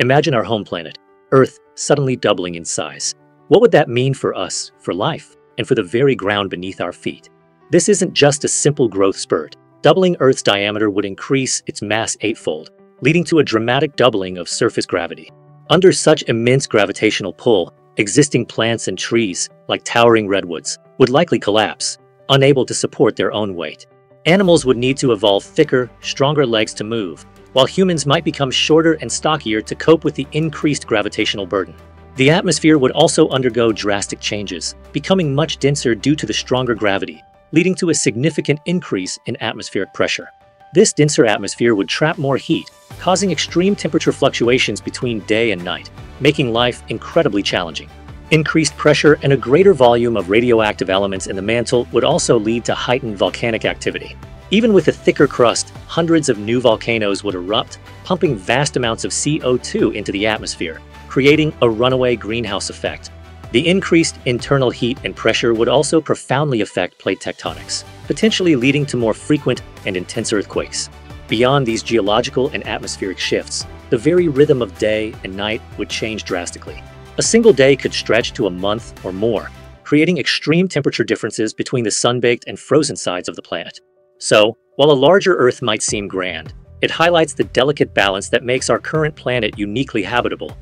Imagine our home planet, Earth, suddenly doubling in size. What would that mean for us, for life, and for the very ground beneath our feet? This isn't just a simple growth spurt. Doubling Earth's diameter would increase its mass eightfold, leading to a dramatic doubling of surface gravity. Under such immense gravitational pull, existing plants and trees, like towering redwoods, would likely collapse, unable to support their own weight. Animals would need to evolve thicker, stronger legs to move, while humans might become shorter and stockier to cope with the increased gravitational burden. The atmosphere would also undergo drastic changes, becoming much denser due to the stronger gravity, leading to a significant increase in atmospheric pressure. This denser atmosphere would trap more heat, causing extreme temperature fluctuations between day and night, making life incredibly challenging. Increased pressure and a greater volume of radioactive elements in the mantle would also lead to heightened volcanic activity. Even with a thicker crust, hundreds of new volcanoes would erupt, pumping vast amounts of CO2 into the atmosphere, creating a runaway greenhouse effect. The increased internal heat and pressure would also profoundly affect plate tectonics, potentially leading to more frequent and intense earthquakes. Beyond these geological and atmospheric shifts, the very rhythm of day and night would change drastically. A single day could stretch to a month or more, creating extreme temperature differences between the sun-baked and frozen sides of the planet. So, while a larger Earth might seem grand, it highlights the delicate balance that makes our current planet uniquely habitable